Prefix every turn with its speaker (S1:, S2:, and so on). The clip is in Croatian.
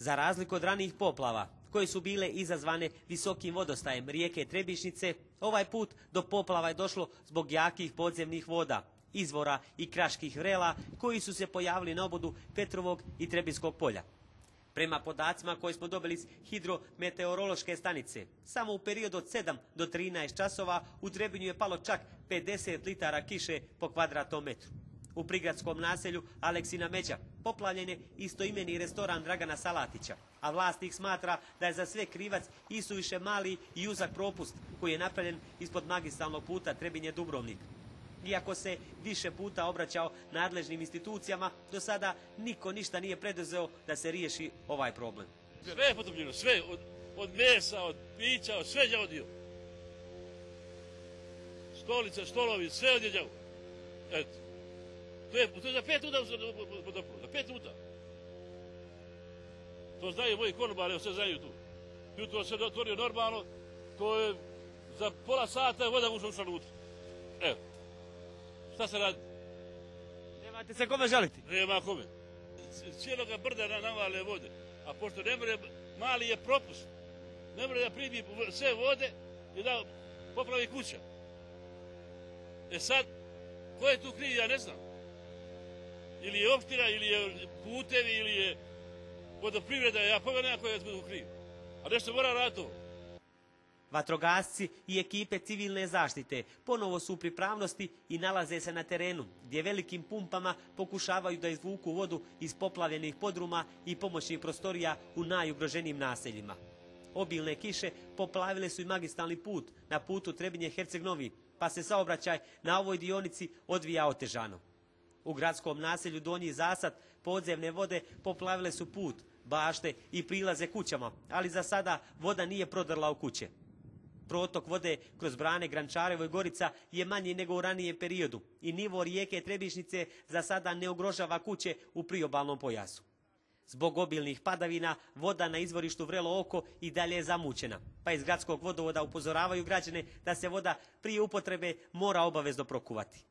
S1: Za razliku od ranijih poplava, koje su bile izazvane visokim vodostajem rijeke Trebišnice, ovaj put do poplava je došlo zbog jakih podzemnih voda, izvora i kraških vrela koji su se pojavili na obodu Petrovog i Trebinskog polja. Prema podacima koje smo dobili iz hidrometeorološke stanice, samo u periodu od 7 do 13 časova u Trebinju je palo čak 50 litara kiše po kvadratnom metru. U prigradskom naselju Aleksina Međa poplavljen je istoimeni restoran Dragana Salatića, a vlasnik smatra da je za sve krivac isuviše mali i uzak propust koji je napravljen ispod magistralnog puta Trebinje-Dubrovnik. Iako se više puta obraćao nadležnim institucijama, do sada niko ništa nije preduzeo da se riješi ovaj problem.
S2: Sve je potopljeno, sve, od, mesa, od pića, od sve je odio. Stolice, stolovi, sve odjeđao. Eto. To je, to je za pet puta za pet puta. To znaju moji konobari, sve znaju tu. Jutro se otvorio normalno, to je za pola sata voda ušla ušla unutra. Evo. Šta se radi?
S1: Nemate se kome žaliti.
S2: Nema kome. Cijeloga brda na navale vode. A pošto ne more, mali je propust. Ne more da primi sve vode i da popravi kuća. E sad, ko je tu kriv, ja ne znam. Ili je opština, ili je putevi, ili je vodoprivreda, ja pogledam ko je tu kriv. A nešto mora raditi.
S1: Vatrogasci i ekipe civilne zaštite ponovo su u pripravnosti i nalaze se na terenu, gdje velikim pumpama pokušavaju da izvuku vodu iz poplavljenih podruma i pomoćnih prostorija u najugroženijim naseljima. Obilne kiše poplavile su i magistralni put na putu Trebinje-Herceg Novi, pa se saobraćaj na ovoj dionici odvija otežano. U gradskom naselju Donji Zasad podzemne vode poplavile su put, bašte i prilaze kućama, ali za sada voda nije prodrla u kuće. Protok vode kroz brane Grančarevo i Gorica je manji nego u ranijem periodu i nivo rijeke Trebišnice za sada ne ugrožava kuće u priobalnom pojasu. Zbog obilnih padavina, voda na izvorištu Vrelo oko i dalje je zamućena, pa iz gradskog vodovoda upozoravaju građane da se voda prije upotrebe mora obavezno prokuvati.